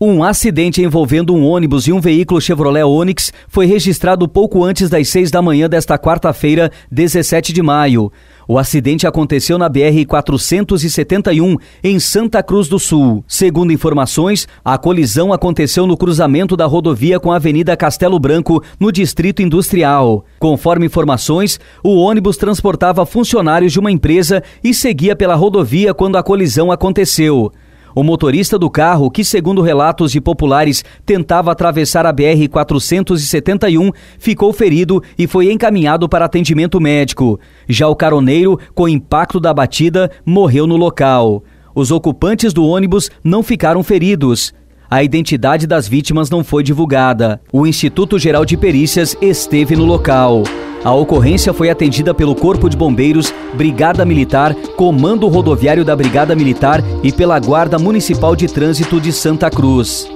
Um acidente envolvendo um ônibus e um veículo Chevrolet Onix foi registrado pouco antes das 6 da manhã desta quarta-feira, 17 de maio. O acidente aconteceu na BR-471, em Santa Cruz do Sul. Segundo informações, a colisão aconteceu no cruzamento da rodovia com a Avenida Castelo Branco, no Distrito Industrial. Conforme informações, o ônibus transportava funcionários de uma empresa e seguia pela rodovia quando a colisão aconteceu. O motorista do carro, que segundo relatos de populares tentava atravessar a BR-471, ficou ferido e foi encaminhado para atendimento médico. Já o caroneiro, com impacto da batida, morreu no local. Os ocupantes do ônibus não ficaram feridos. A identidade das vítimas não foi divulgada. O Instituto Geral de Perícias esteve no local. A ocorrência foi atendida pelo Corpo de Bombeiros, Brigada Militar, Comando Rodoviário da Brigada Militar e pela Guarda Municipal de Trânsito de Santa Cruz.